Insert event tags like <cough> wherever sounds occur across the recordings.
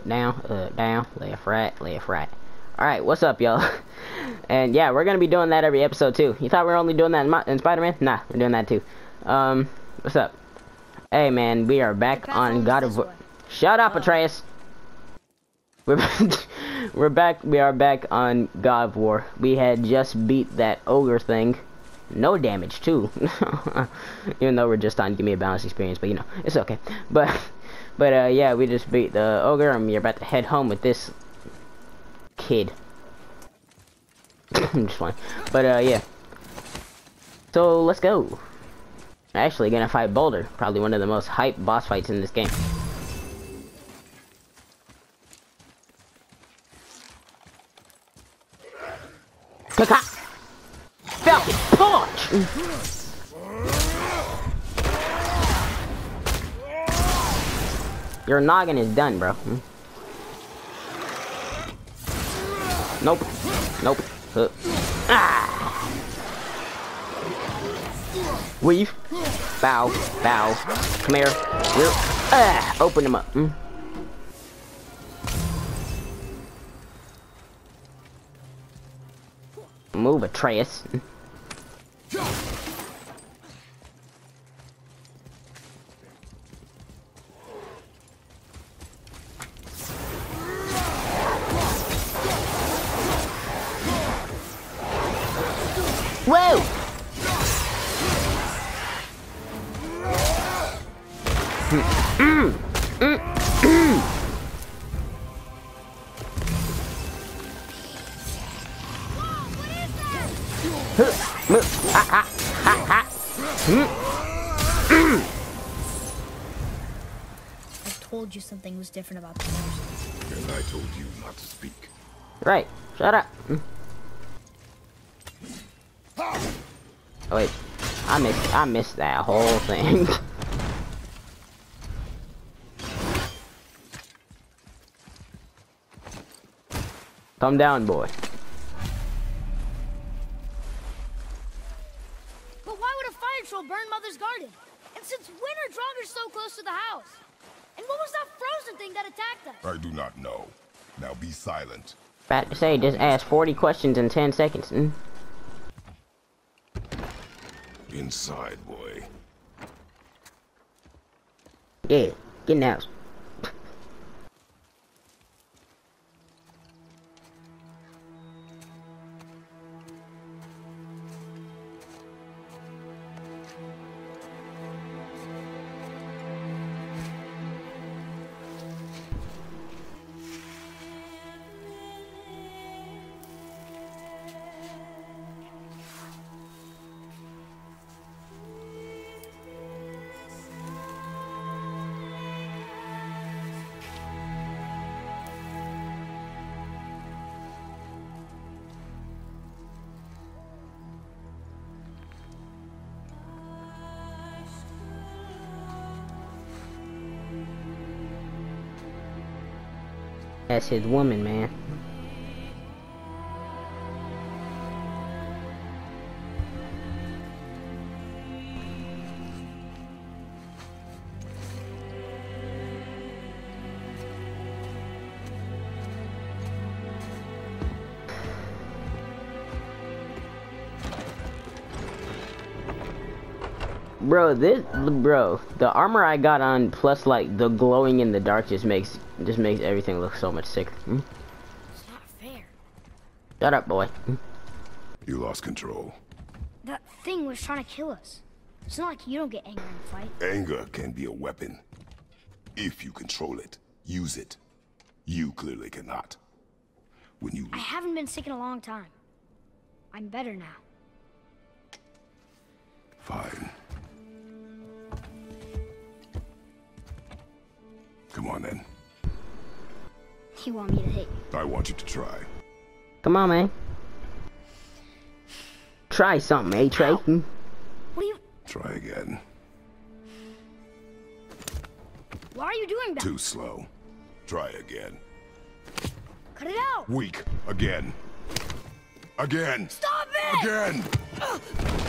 up, down, up, down, left, right, left, right. Alright, what's up, y'all? <laughs> and yeah, we're gonna be doing that every episode too. You thought we were only doing that in, in Spider-Man? Nah, we're doing that too. Um, what's up? Hey man, we are back on God of War. Shut up, Atreus! We're <laughs> we're back. We are back on God of War. We had just beat that ogre thing. No damage too. <laughs> Even though we're just on give me a balance experience, but you know it's okay. But but uh, yeah, we just beat the ogre, and we're about to head home with this kid. I'm <coughs> just fine. But uh, yeah. So let's go. Actually, gonna fight Baldur. Probably one of the most hype boss fights in this game. Kaka! Falcon punch! Your noggin is done, bro. Nope. Nope. Uh. Ah. Weave. Bow. Bow. Come here. Ah. Open them up. Mm. Move, Atreus. Told you something was different about the others. And I told you not to speak. Right. Shut up. Oh, wait. I missed I missed that whole thing. <laughs> Come down, boy. But why would a fire troll burn Mother's garden? And since when are Draugrs so close to the house? And what was that frozen thing that attacked us? I do not know. Now be silent. About to say, just ask 40 questions in 10 seconds. Mm. Inside, boy. Yeah, get in the house. That's his woman, man. Bro, this bro, the armor I got on plus like the glowing in the dark just makes just makes everything look so much sicker. Hmm? It's not fair. Shut up, boy. Hmm? You lost control. That thing was trying to kill us. It's not like you don't get angry in a fight. Anger can be a weapon. If you control it, use it. You clearly cannot. When you I haven't been sick in a long time. I'm better now. Come on then. You want me to hit you? I want you to try. Come on, man. Try something, eh, Trey? Hmm? What are you... Try again. Why are you doing that? Too slow. Try again. Cut it out! Weak. Again. Again. Stop it! Again.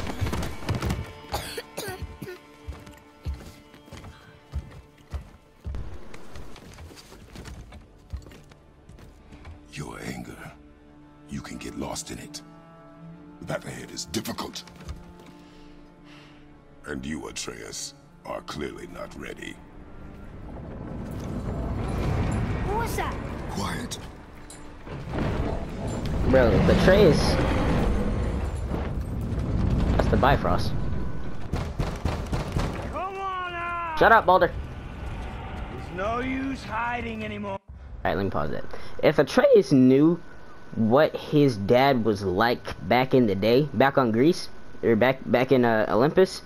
Not ready. What was that? Quiet. Bro, the Atreus. That's the Bifrost. Come on out! Shut up, Baldur. There's no use hiding anymore. Alright, let me pause that. If Atreus knew what his dad was like back in the day, back on Greece, or back back in uh, Olympus,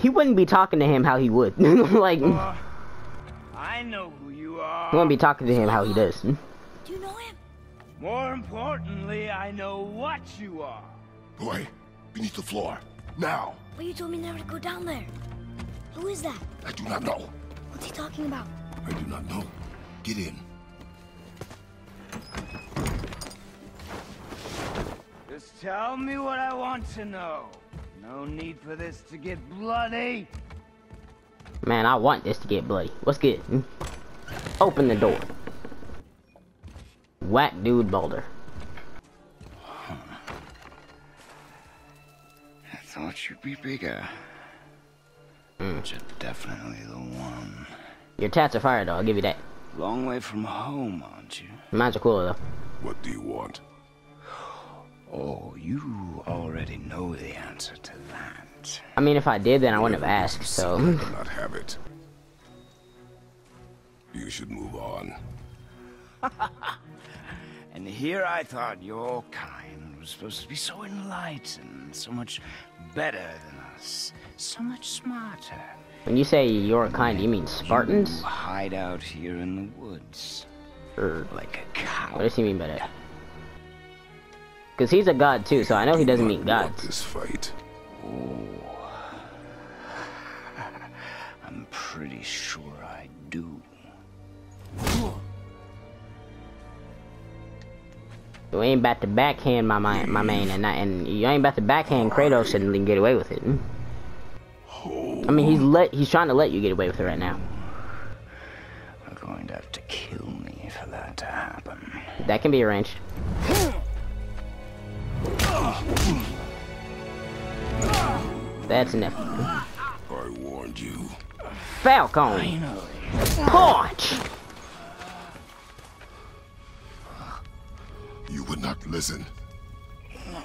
he wouldn't be talking to him how he would. <laughs> like, he Uh, I know who you are. wouldn't be talking to him how he does. Do you know him? More importantly, I know what you are. Boy, beneath the floor. Now. But you told me never to go down there. Who is that? I do not know. What's he talking about? I do not know. Get in. Just tell me what I want to know. No need for this to get bloody. Man, I want this to get bloody. What's good? Hmm? Open the door. Whack dude Baldur. I thought you'd be bigger. But you're definitely the one. Your tats are fire though, I'll give you that. Long way from home, aren't you? Mine's are cooler though. What do you want? Oh, you already know the answer to that. I mean, if I did, then I wouldn't have asked, so. Not have it. You should move on. <laughs> And here I thought your kind was supposed to be so enlightened, so much better than us, so much smarter. When you say your kind, you mean Spartans? You hide out here in the woods Or like a cow. what does he mean by that? Because he's a god too, so I know he doesn't mean Want gods. this fight. I'm pretty sure I do. You ain't about to backhand my my, my man, and not, and you ain't about to backhand Kratos and get away with it. I mean, he's let he's trying to let you get away with it right now. You're going to have to kill me for that to happen. That can be arranged. That's enough. I warned you. Falcon punch. You would not listen. No,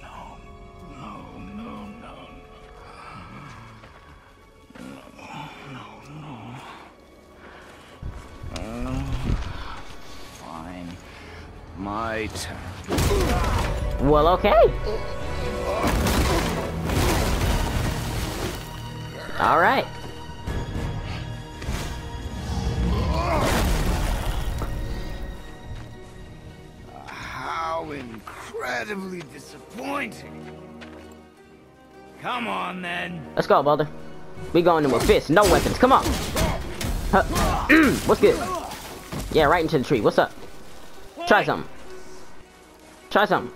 no, no, no, no. No, no, no. Uh, fine. My turn. Well, okay. All right. How incredibly disappointing. Come on, then. Let's go, brother. We going in with fists, no weapons. Come on. <clears throat> What's good? Yeah, right into the tree. What's up? Try something. Try something.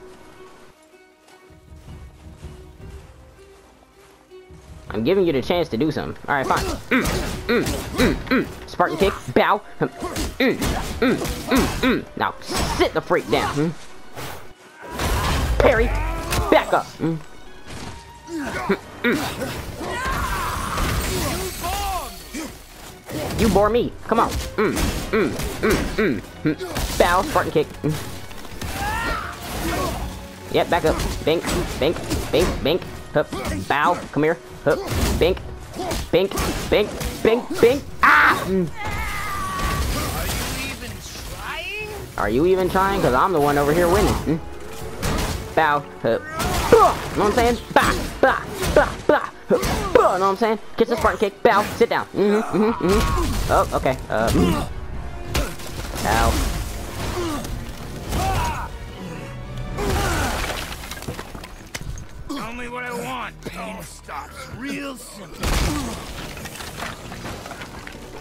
I'm giving you the chance to do something. All right, fine. Mm, mm, mm, mm. Spartan kick, bow. Mm, mm, mm, mm. Now sit the freak down. Hmm? Parry, back up. Mm. You bore me. Come on. Mm, mm, mm, mm, mm. Bow, Spartan kick. Mm. Yep, back up. Bink, bink, bink, bink. Hup. Bow. Come here. Hup. Bink. Bink. Bink. Bink. Bink. Ah! Are you even trying? Because I'm the one over here winning. Mm. Bow. Hup. Bah! Know what I'm saying? Bah! Bah! Bah! Bah! Hup. Bah! Know what I'm saying? Get the Spartan kick. Bow. Sit down. Mm-hmm. Mm-hmm. Mm-hmm. Oh, okay. Uh. mm. Ow. Pain stops real simple.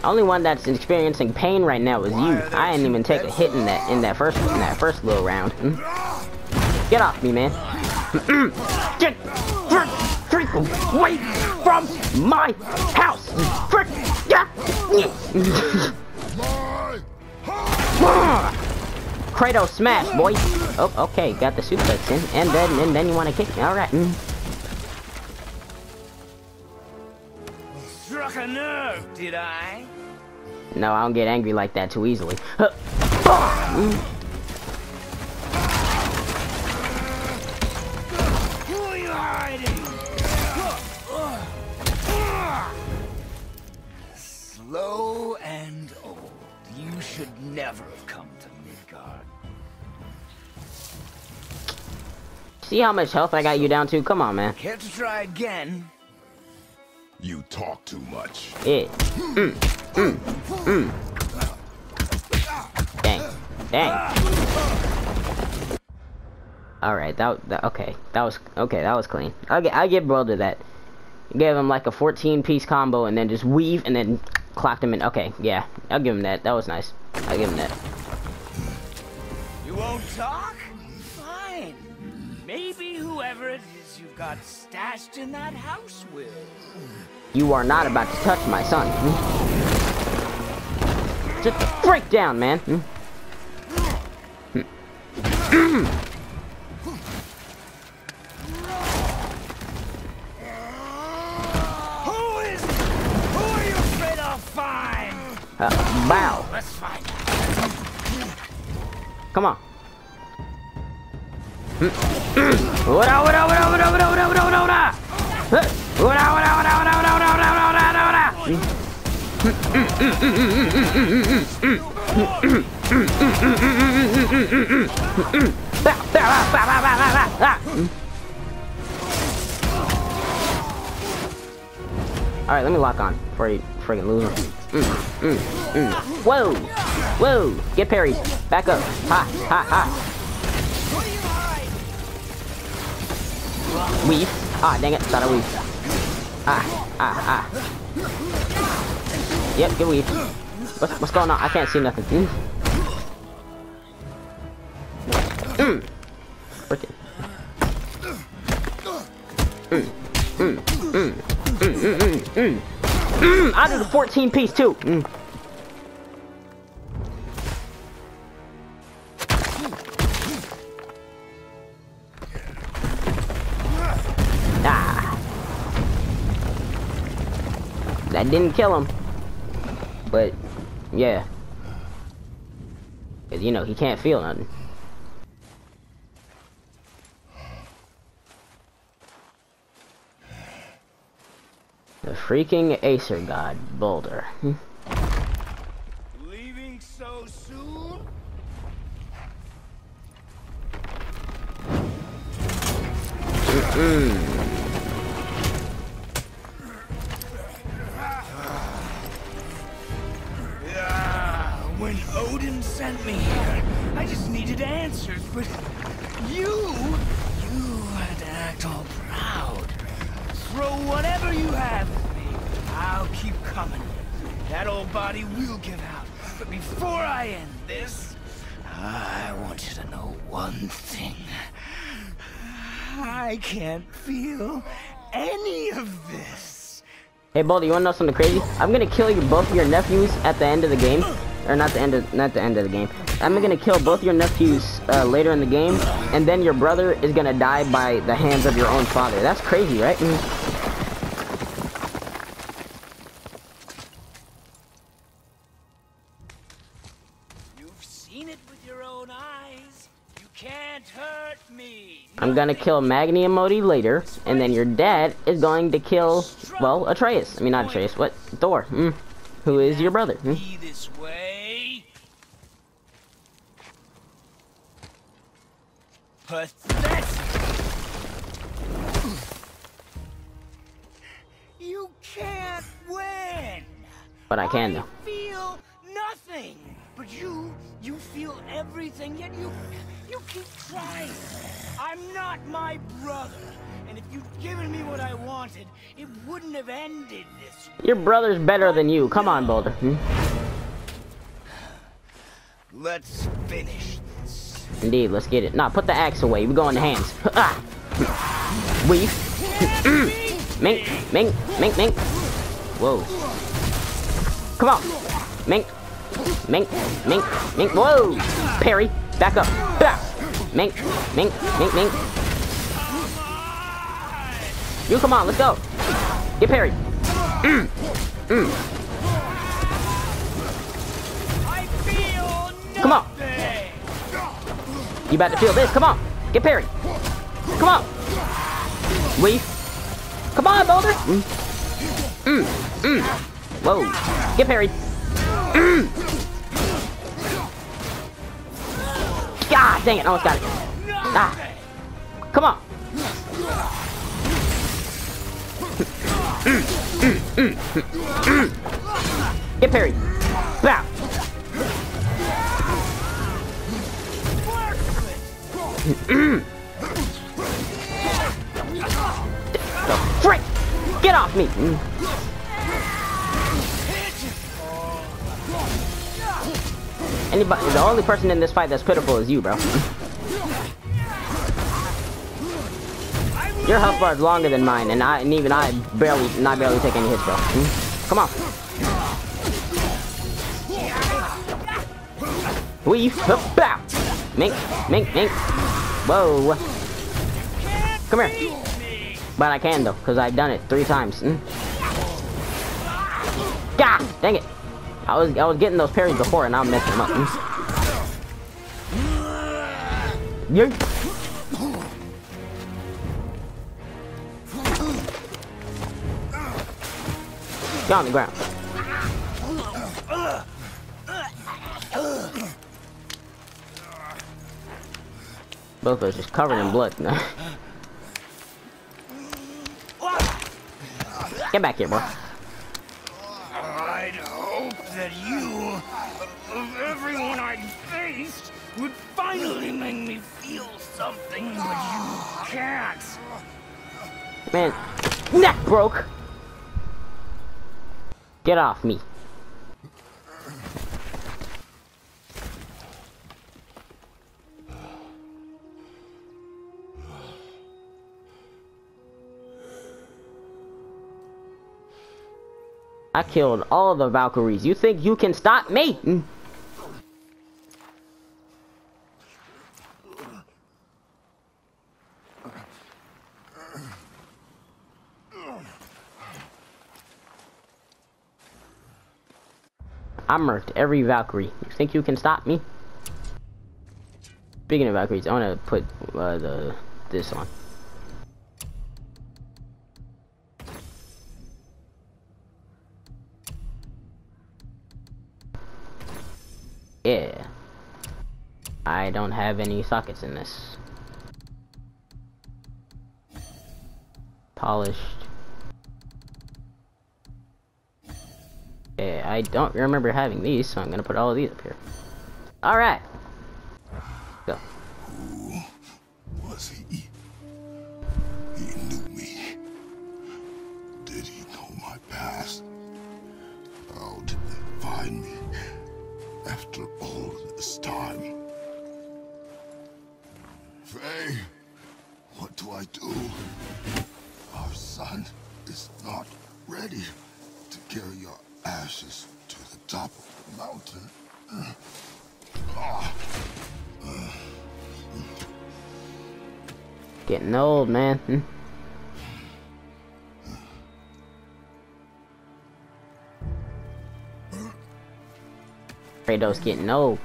Only one that's experiencing pain right now is you. I didn't even take a hit in that in that first in that first little round. Hmm? Get off me, man. <clears throat> Get frick, freak away from my house. Frick. Yeah. <laughs> Kratos smash, boy. Oh, okay, got the suplex in, and then and then you want to kick me. All right. Struck a nerve, did I? No, I don't get angry like that too easily. Huh. Mm. Who are you hiding? Slow and old. You should never have come to Midgard. See how much health I got you down to? Come on, man. Care to try again? You talk too much. Yeah. Mm. Mm. Mm. Dang. Dang. All right. That, that okay. That was okay. That was clean. I get I give Baldur that. Gave him like a 14 piece combo and then just weave and then clocked him in. Okay, yeah. I'll give him that. That was nice. I'll give him that. You won't talk? Got stashed in that house will. You are not about to touch my son. Hmm? Sit the freak down, man. Hmm? Who is Who are you afraid I'll find? Uh, bow. Let's find out. Come on. Huh. What up, what up, what up, what up, what up, what up, what up, what up, what up? Alright, let me lock on before you friggin' lose him. Mm, mm, mm. Whoa! Whoa! Get parried. Back up. Ha! Ha! Ha! Weave? Ah, dang it. Start a weaved. Ah, ah, ah. Yep, good weave. What's, what's going on? I can't see nothing. Mmm. Mm. Freaking. Mmm. Mmm. Mmm. Mmm. Mmm. Mmm. Mm, mmm. Mm, I do the 14 piece too. Mmm. That didn't kill him. But, yeah. Cause you know, he can't feel nothing. The freaking Aesir God, Baldur. Leaving so soon? Yeah, body will give out. But before I end this, I want you to know one thing. I can't feel any of this. Hey Baldur, you wanna know something crazy? I'm gonna kill you both your nephews at the end of the game. Or not the end of not the end of the game. I'm gonna kill both your nephews uh, later in the game, and then your brother is gonna die by the hands of your own father. That's crazy, right? Mm. You've I'm gonna kill Magni and Modi later, and then your dad is going to kill, well, Atreus. I mean, not Atreus, what? Thor, mm, who is your brother. Mm. This way. Pathetic. You can't win. But I can, though. feel nothing. But you, you feel everything, yet you, you keep trying. I'm not my brother. And if you'd given me what I wanted, it wouldn't have ended this way. Your brother's better than you. Come on, Baldur. Mm. Let's finish this. Indeed, let's get it. Nah, put the axe away. We go in the hands. <laughs> Ah. Weave. mink, mink, mink, mink. Whoa. Come on. Mink. Mink, mink, mink. Whoa. Parry. Back up. Back. Mink. Mink. Mink. Mink. You come on. Let's go. Get parried. Mm. Mm. Come on. You about to feel this. Come on. Get parried. Come on. Weave. Come on, Baldur. Mm. Mm. Mm. Whoa. Get parried. Dang it. Almost got it. Ah. Come on. Get parried. Bow. The! Get off me! Anybody, the only person in this fight that's pitiful is you, bro. Your health bar is longer than mine, and I, and even I barely, not barely take any hits, bro. Mm. Come on. Hup, bow. Mink, mink, mink. Whoa. Come here. But I can though, because I've done it three times. Mm. God, dang it. I was I was getting those parries before and I'm messing up. Yeah. Get on the ground. Both of us just covered in blood now. Get back here, boy. Finally make me feel something, but you can't. Man, neck broke. Get off me. I killed all the Valkyries. You think you can stop me? I murked every Valkyrie. You think you can stop me? Speaking of Valkyries, I want to put uh, the this on. Yeah. I don't have any sockets in this. Polished. Yeah, I don't remember having these, so I'm gonna put all of these up here. Alright. Go. Was he? He knew me. Did he know my past? How did they find me after all this time? Faye, what do I do? Our son is not ready Getting old, man. <laughs> Kratos getting old.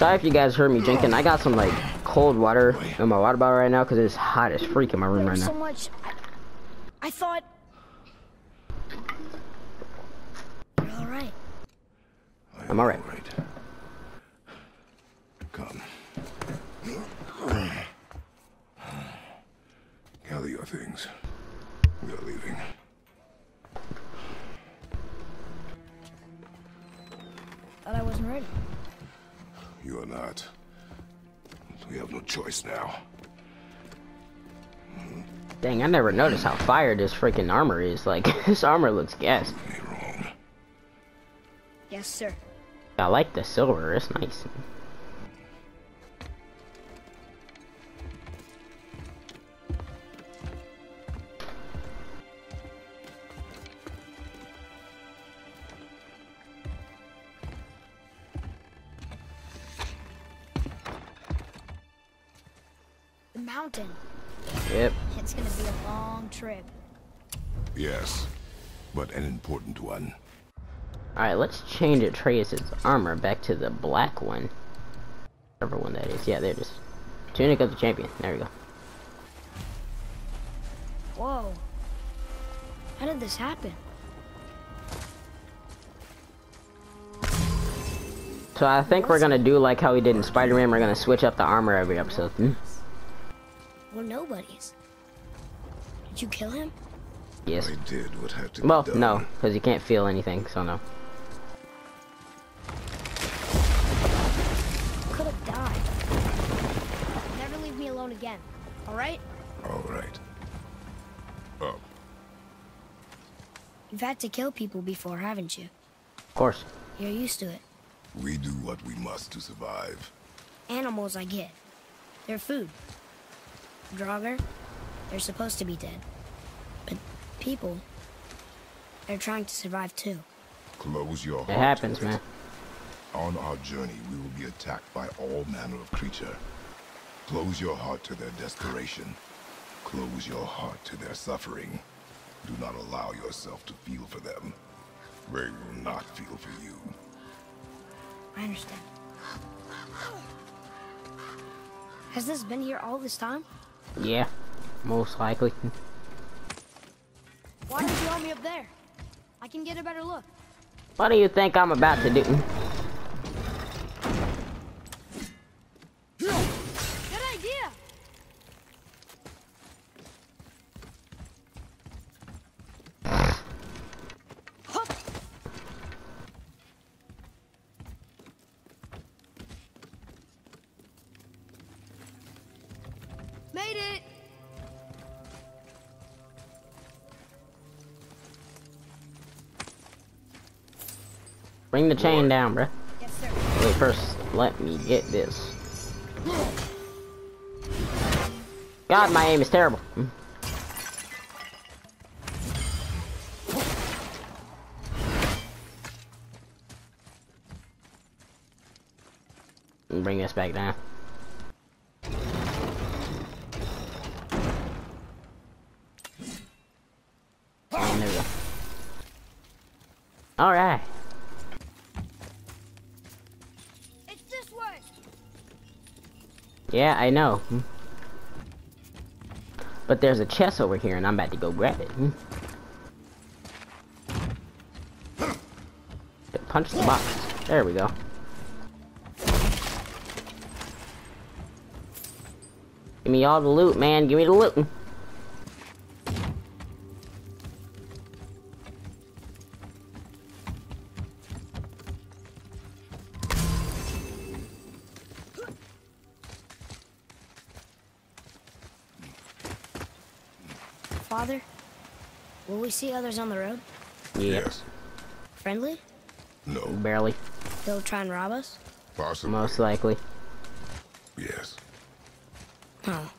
Sorry if you guys heard me drinking. I got some like cold water in my water bottle right now because it's hot as freak in my room right now. so much. I, I thought. You're all right. I'm alright. Come. Gather your things. We are leaving. You are not. We have no choice now. Dang, I never noticed how fire this freaking armor is. Like, <laughs> this armor looks gas. Yes, sir. I like the silver, it's nice. Let's change Atreus' armor back to the black one. Whatever one that is. Yeah, there it is. Tunic of the Champion. There we go. Whoa. How did this happen? So I think we're gonna do like how we did in Spider-Man. We're gonna switch up the armor every episode. Hmm? Well, nobody's. Did you kill him? Yes. I did what had to be Well, done. no, because you can't feel anything, so no. All right? All right. Oh, You've had to kill people before, haven't you? Of course. You're used to it. we do what we must to survive. Animals, I get. They're food. Draugr, they're supposed to be dead. But people, they're trying to survive too. Close your heart. It happens, man. On our journey, we will be attacked by all manner of creature. Close your heart to their desperation. Close your heart to their suffering. Do not allow yourself to feel for them. They will not feel for you. I understand. Has this been here all this time? Yeah, most likely. Why don't you hold me up there? I can get a better look. What do you think I'm about to do? Bring the chain down, bruh. Yes, sir. Wait, first, let me get this. God, my aim is terrible. Hmm. Bring this back down. There we go. Alright. Yeah, I know. But there's a chest over here, and I'm about to go grab it. Punch the box. There we go. Give me all the loot, man. Give me the loot. We see others on the road? Yep, Yes. Friendly? No. barely. They'll try and rob us? Possibly. Most likely. Yes. Oh.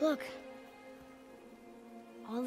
Look.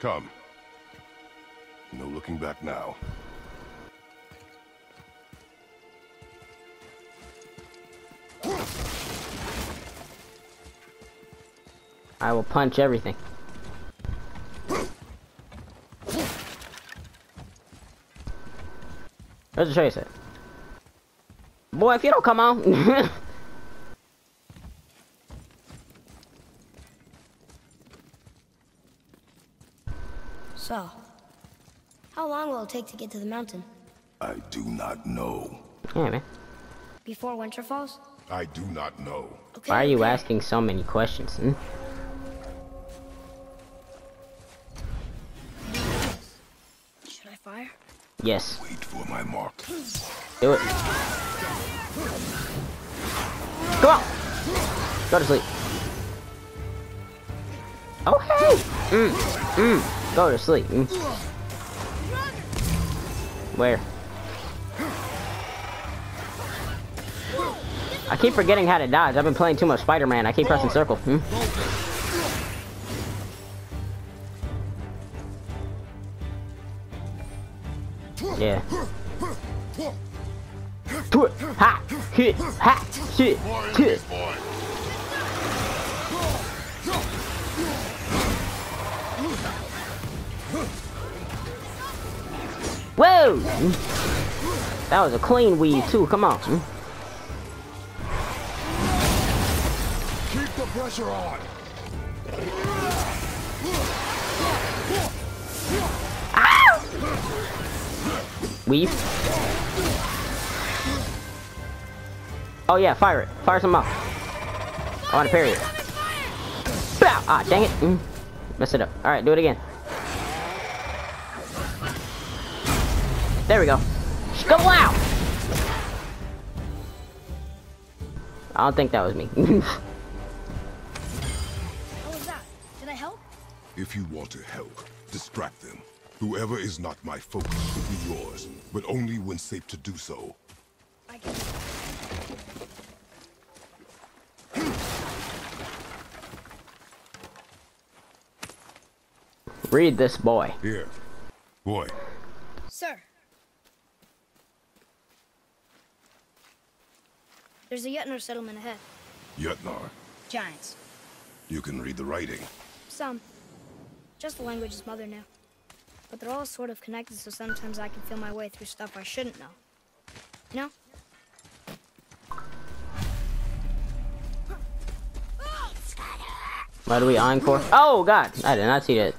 Come. No looking back now. I will punch everything. The chase it. Boy, if you don't come on. <laughs> <laughs> So, how long will it take to get to the mountain? I do not know. yeah, man. Before winter falls? I do not know. Okay. Why are you okay. asking so many questions? Hmm? Should I fire? Yes, Wait for my mark. do it. Come on! Go to sleep. Okay! Mm, mm. Go to sleep. Mm. Where? I keep forgetting how to dodge. I've been playing too much Spider-Man. I keep pressing circle. Hmm? Yeah. Ha! Hit! Ha! Shit! Hit! That was a clean weave too. Come on. Keep the pressure on. Weave. Oh yeah, fire it. Fire some off. I want to parry it. Bow! Ah, dang it. Mm. Mess it up. Alright, do it again. There we go. Go out! I don't think that was me. <laughs> What was that? Did I help? If you want to help, distract them. Whoever is not my focus will be yours, but only when safe to do so. I can. Read this boy. Here. Boy, Sir. There's a Jötnar settlement ahead. Jötnar, Giants. you can read the writing. Some. Just the languages Mother knew. But they're all sort of connected, so sometimes I can feel my way through stuff I shouldn't know. You know? What are we encore? Oh god! I did not see that.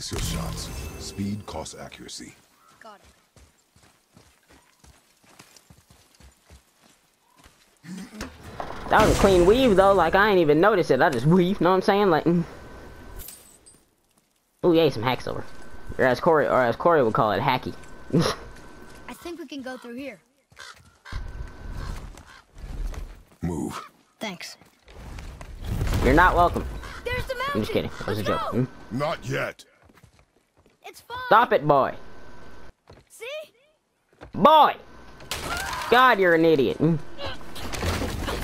Space your shots. Speed costs accuracy. Got it. That was a clean weave though. Like I ain't even noticed it. I just weave. Know what I'm saying? Like. Mm. Ooh, yay, some hack over. Or as Corey, or as Corey would call it, hacky. <laughs> I think we can go through here. Move. Thanks. You're not welcome. There's the! I'm just kidding. That was a joke. go! Mm. Not yet. It's fine! Stop it, boy. See? Boy! God, you're an idiot. Mm.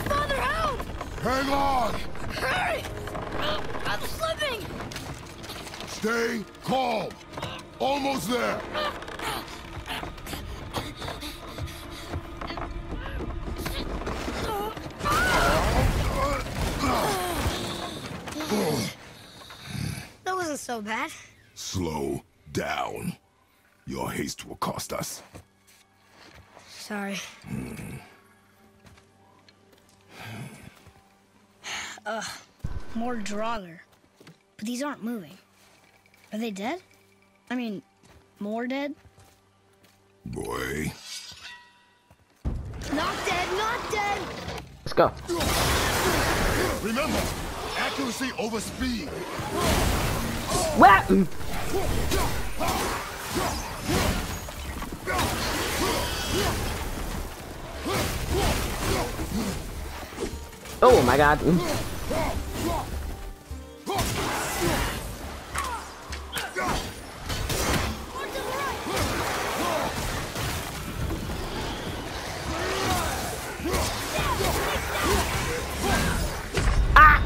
Father, help! Hang on! Hurry! I'm slipping! Stay calm. Almost there. That wasn't so bad. Slow down. Your haste will cost us. Sorry. Hmm. Ugh, more Draugr. But these aren't moving. Are they dead? I mean, more dead? Boy. Not dead, not dead! Let's go. Remember, accuracy over speed. What? Oh my god. ah!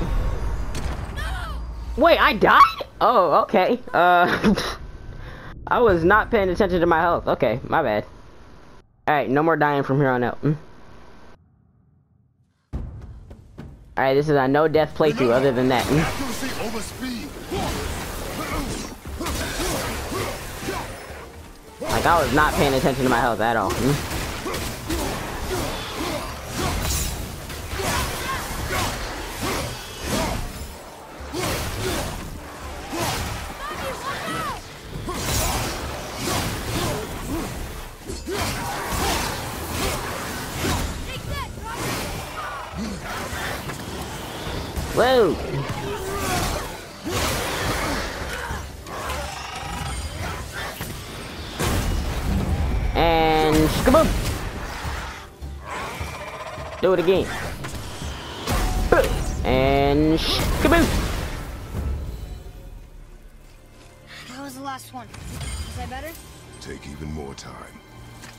Wait, I died? Oh, okay. Uh... <laughs> I was not paying attention to my health. Okay, my bad. Alright, no more dying from here on out. Mm. Alright, this is a no death playthrough other than that. Mm. Speed. Like, I was not paying attention to my health at all. Mm. Whoa! And kaboom! Do it again. Boom. And kaboom! That was the last one. Is that better? Take even more time.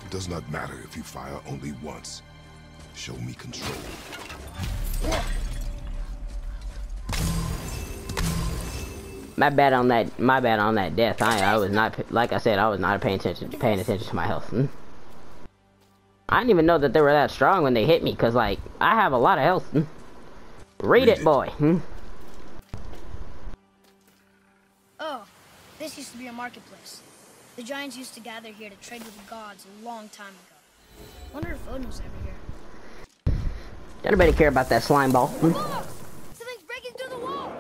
It does not matter if you fire only once. Show me control. My bad on that. My bad on that death. I I was not like I said. I was not paying attention paying attention to my health. Hmm. I didn't even know that they were that strong when they hit me. Cause like I have a lot of health. Hmm. Read Read it, it. boy. Hmm. Oh, this used to be a marketplace. The giants used to gather here to trade with the gods a long time ago. Wonder if Odin was ever here. Don't nobody care about that slime ball. Hmm. Look! Something's breaking through the wall!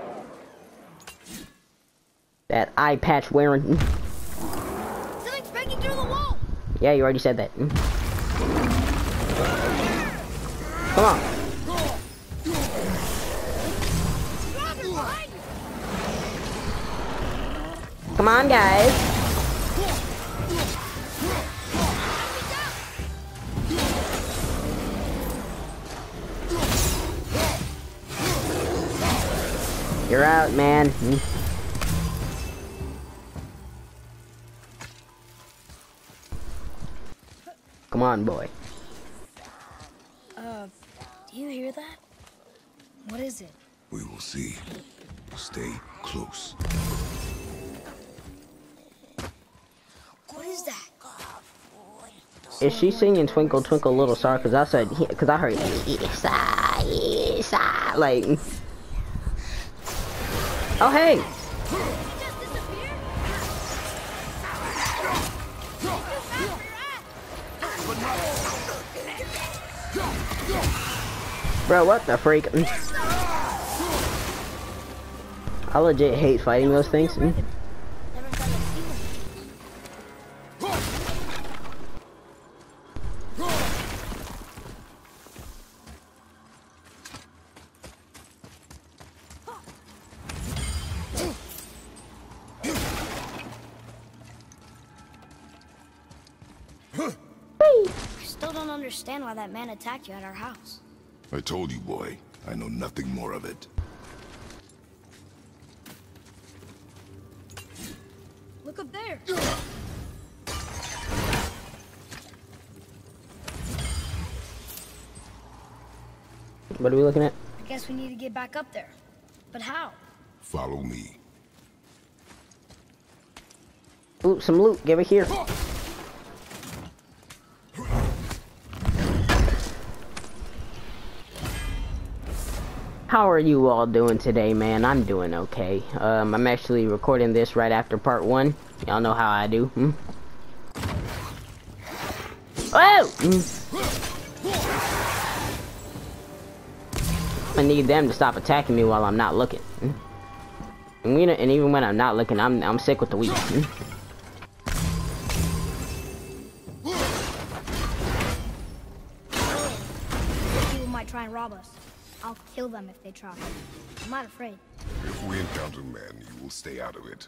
That eye patch wearing. Something's breaking through the wall! Yeah, you already said that. Hmm. Come on. Robert, behind you! Come on, guys. You're out, man. Come on, boy. Uh, do you hear that? What is it? We will see. Stay close. What is that? Is she singing Twinkle Twinkle Little Star? Cause I said, cause I heard, Isa, Isa, like. Oh hey, bro, what the freak? I legit hate fighting those things. Mm. I still don't understand why that man attacked you at our house. I told you, boy. I know nothing more of it. Look up there. What are we looking at? I guess we need to get back up there. But how? Follow me. Ooh, some loot. Give it here. How are you all doing today, man? I'm doing okay. Um, I'm actually recording this right after part one. Y'all know how I do. Hmm? Whoa! Mm. I need them to stop attacking me while I'm not looking. Hmm? And, we, and even when I'm not looking, I'm I'm sick with the weed. Hmm? Them if they try. I'm not afraid. If we encounter men, you will stay out of it.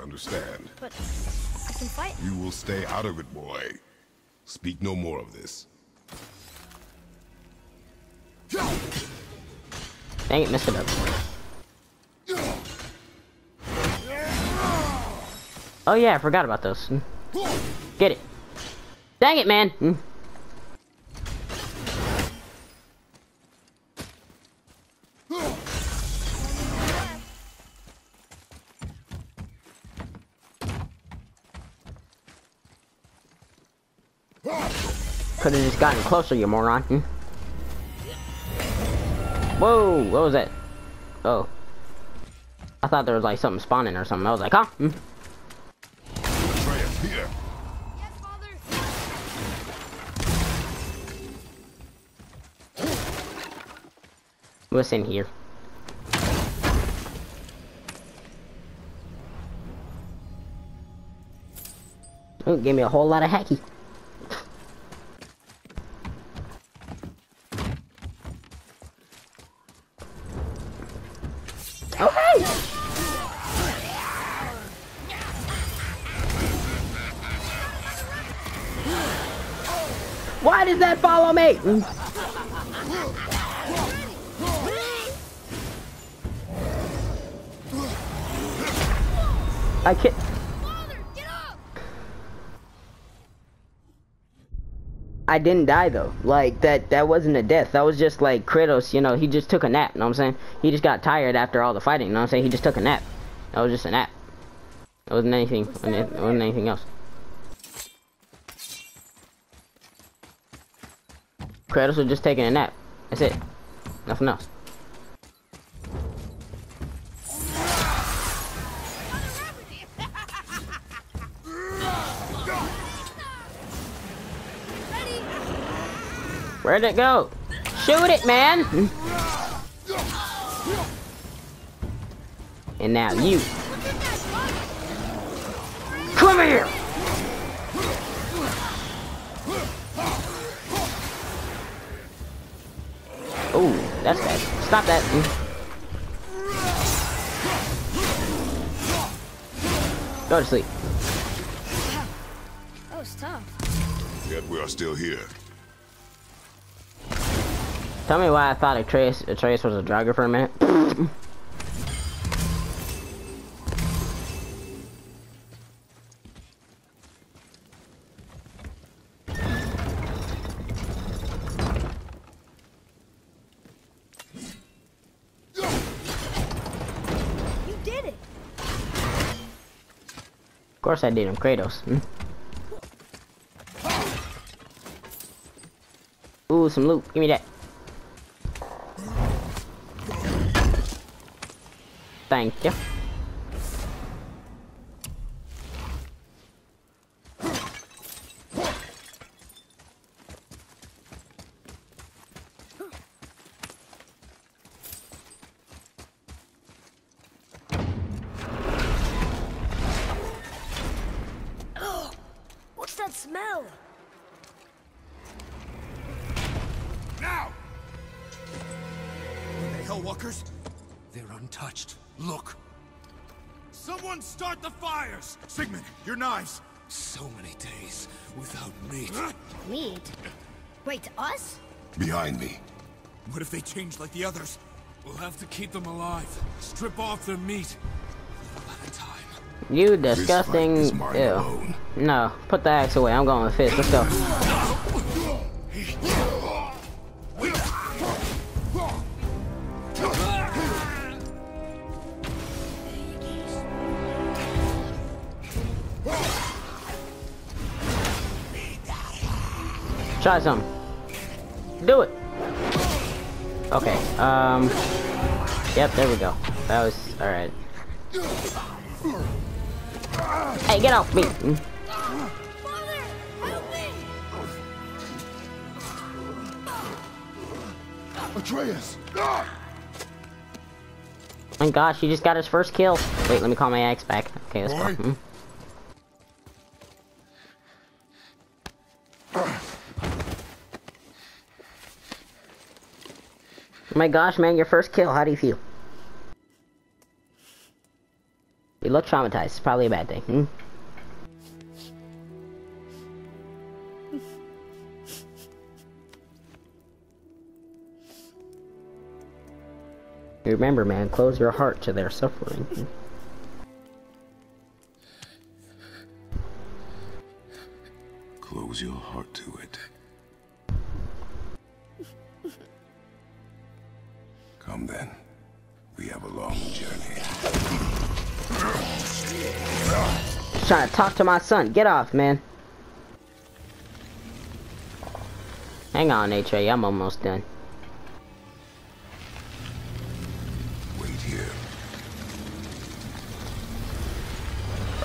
Understand? But I can fight. You will stay out of it, boy. Speak no more of this. Dang it, messed it up. Oh yeah, I forgot about those. Hmm. Get it. Dang it, man. Could have just gotten closer, you moron. Hmm? Whoa, what was that? Oh. I thought there was like something spawning or something. I was like, huh? Hmm? What's in here? Gave me a whole lot of hacky. I can't. I didn't die though. Like that that wasn't a death. That was just like Kratos, you know, he just took a nap, you know what I'm saying? He just got tired after all the fighting, you know what I'm saying? He just took a nap. That was just a nap. It wasn't anything it wasn't anything else. Kratos was just taking a nap. That's it. Nothing else. Where'd it go? Shoot it, man! And now you. Come here! That's bad. Stop that. Go to sleep. That was tough. Yet we are still here. Tell me why I thought Atreus, Atreus was a drugger for a minute. <laughs> course I did him, Kratos. Hmm? Ooh, some loot. Give me that. Thank you. Are they Hellwalkers? They're untouched. Look. Someone start the fires! Sigmund, your knives! So many days without meat. Meat? Wait, us? Behind me. What if they change like the others? We'll have to keep them alive. Strip off their meat. Little at time. You This disgusting. fight is mine Ew. alone. No, put the axe away. I'm going with fist. Let's go. Try some. Do it. Okay. Um. Yep. There we go. That was all right. Hey, get off me! Mm. Father, help me! Atreus! My gosh, he just got his first kill. Wait, let me call my axe back. Okay, let's Boy. go. My gosh, man, your first kill. How do you feel? You look traumatized. It's probably a bad thing. Hmm? <laughs> Remember, man, close your heart to their suffering. Hmm? Close your heart to it. Trying to talk to my son. Get off, man. Hang on, H.A. I'm almost done. Wait here.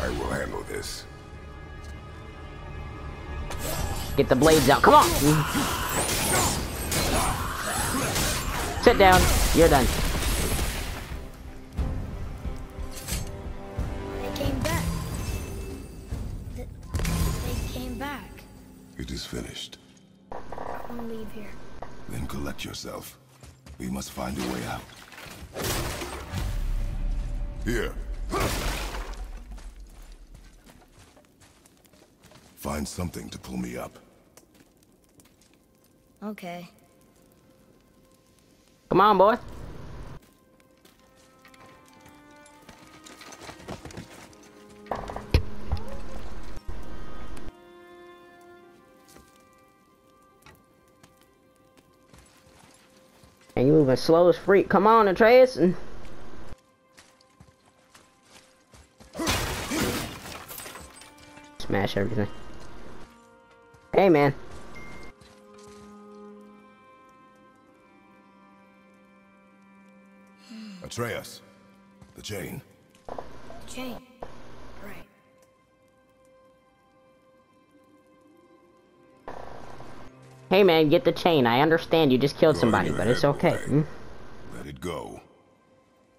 I will handle this. Get the blades out. Come on! Sit down. You're done. Collect. We must find a way out. Here. Find something to pull me up. Okay. Come on, boy. Moving slow as freak. Come on, Atreus. And Smash everything. Hey, man. Atreus. The chain. Chain. Hey, man, get the chain. I understand you just killed Going somebody, but it's okay. hmm? Let it go.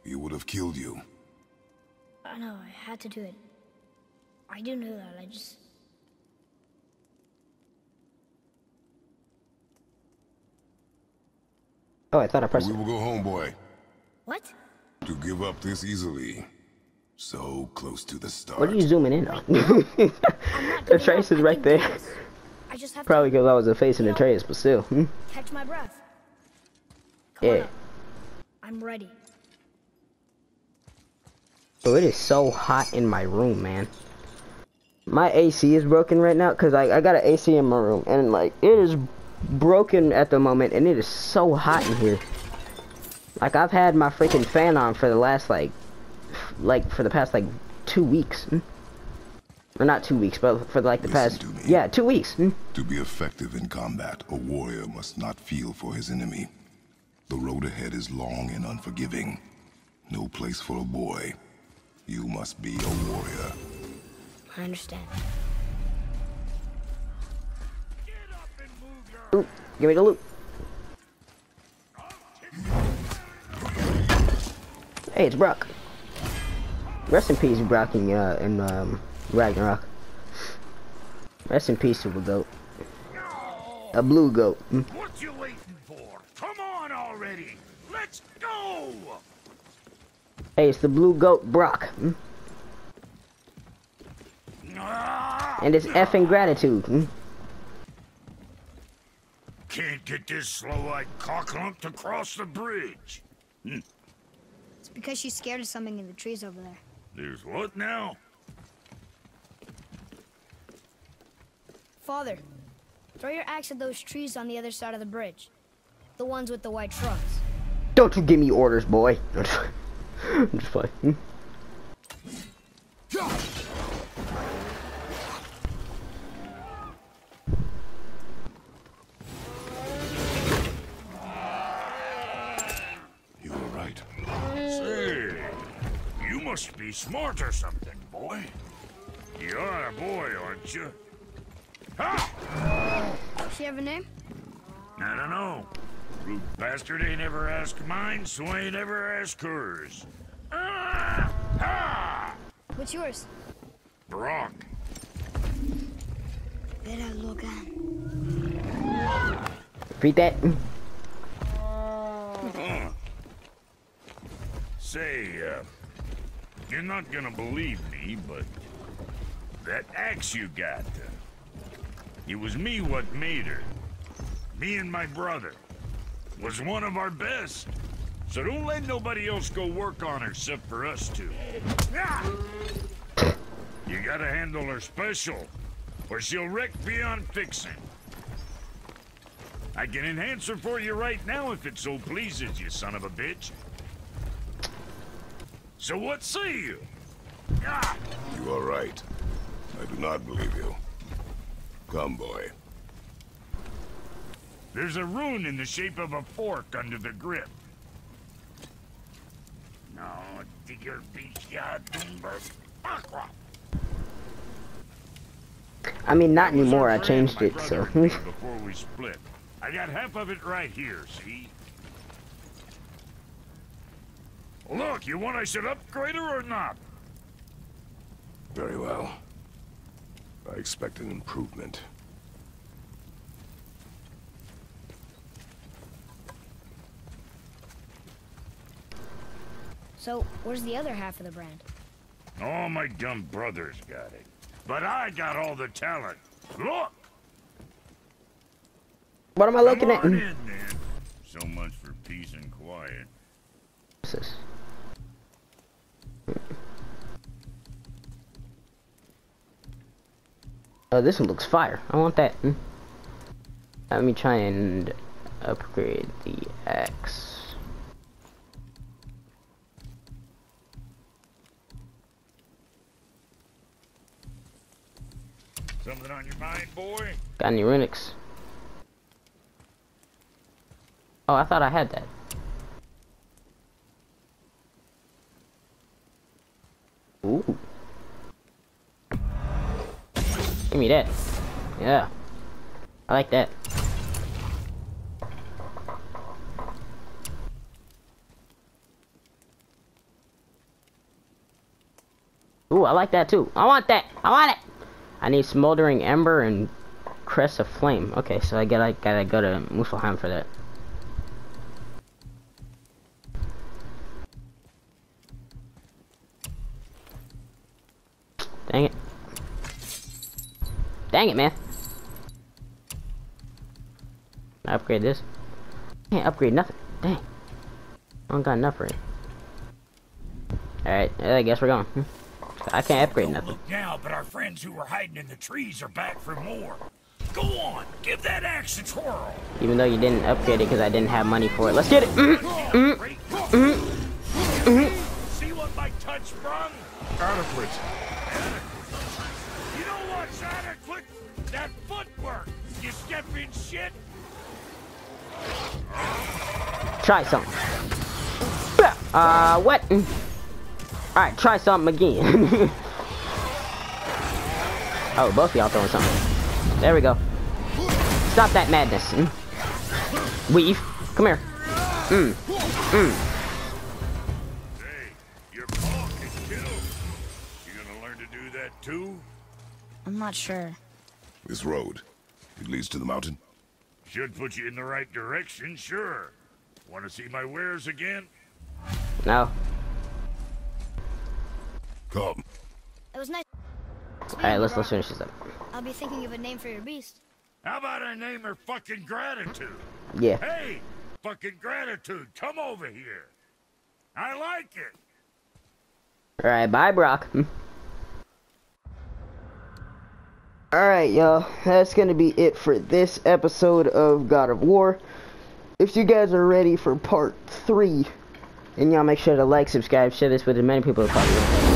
He would have killed you. I know, I had to do it. I do know that, I just... Oh, I thought I pressed We will go home, boy. What? To give up this easily. So close to the start. What are you zooming in on? <laughs> The trace is right can do there. I just have Probably because I was a face You the Atreus, but still. hmm? catch my breath. Come Yeah. I'm ready. Bro, it is so hot in my room, man. My AC is broken right now because I, I got an AC in my room and like it is broken at the moment and it is so hot in here. Like I've had my freaking fan on for the last like like for the past like two weeks. Or not two weeks, but for like the Listen past to me. yeah two weeks. hmm? To be effective in combat, a warrior must not feel for his enemy. The road ahead is long and unforgiving. No place for a boy. You must be a warrior. I understand. Oop, give me the loot. Hey, it's Brok. Rest in peace, Brok and, uh, and um, Ragnarok. Rest in peace, Super Goat. A blue goat. Hmm. What you waiting for? Come on already! Let's go! Hey, it's the blue goat, Brok. Hmm. Ah! And it's effing gratitude. Hmm. Can't get this slow-eyed cocklump to cross the bridge. It's because she's scared of something in the trees over there. There's what now? Father, throw your axe at those trees on the other side of the bridge. The ones with the white trunks. Don't you give me orders, boy. <laughs> I'm just playing. Hmm. You were right. Say, you must be smart or something, boy. You are a boy, aren't you? Ha! Does she have a name? I don't know. Rude bastard ain't ever asked mine, so I ain't ever asked hers. Ah! Ha! What's yours? Brok. Vera Logan. Repeat that. Hmm. Say, uh, you're not gonna believe me, but that axe you got, uh, it was me what made her. Me and my brother. Was one of our best. So don't let nobody else go work on her except for us two. You gotta handle her special, or she'll wreck beyond fixing. I can enhance her for you right now if it so pleases you, son of a bitch. So what say you? You are right. I do not believe you. Come, boy. There's a rune in the shape of a fork under the grip. No, digger I mean, not anymore. I changed it, so. <laughs> before we split. I got half of it right here, see? Look, you want I should upgrade her or not? Very well. I expect an improvement. So, where's the other half of the brand? All my dumb brothers got it. But I got all the talent. Look! What am I looking at? In, so much for peace and quiet. What's this? Oh, this one looks fire. I want that. Hmm. Let me try and upgrade the axe. Something on your mind, boy? Got any runics? Oh, I thought I had that. Ooh. Give me that. Yeah. I like that. Ooh, I like that too. I want that. I want it. I need smoldering ember and crest of flame. Okay, so I gotta gotta go to Muspelheim for that. Dang it. Dang it, man. I upgrade this. Can't upgrade nothing. Dang. I don't got enough for it. Alright, I guess we're going. Hmm. I can't upgrade Don't nothing. look now, but our friends who were hiding in the trees are back for more. Go on, give that axe a twirl. Even though you didn't upgrade it because I didn't have money for it. Let's get it! Mm -hmm. Great. Mm -hmm. See what my touch sprung? Adequate. You what's adequate? That footwork. You stepping shit. Try something. Uh, what? Mm. Alright, try something again. <laughs> oh, both y'all throwing something. There we go. Stop that madness. Mm. Weave. Come here. Mm. Mm. Not sure. This road, it leads to the mountain. Should put you in the right direction, sure. Want to see my wares again? No. Come. It was nice. Alright, let's let's finish this up. I'll be thinking of a name for your beast. How about I name her fucking Gratitude? Yeah. Hey, fucking Gratitude, come over here. I like it. Alright, bye, Brok. <laughs> Alright, y'all. That's going to be it for this episode of God of War. If you guys are ready for part 3, then y'all make sure to like, subscribe, share this with as many people as possible.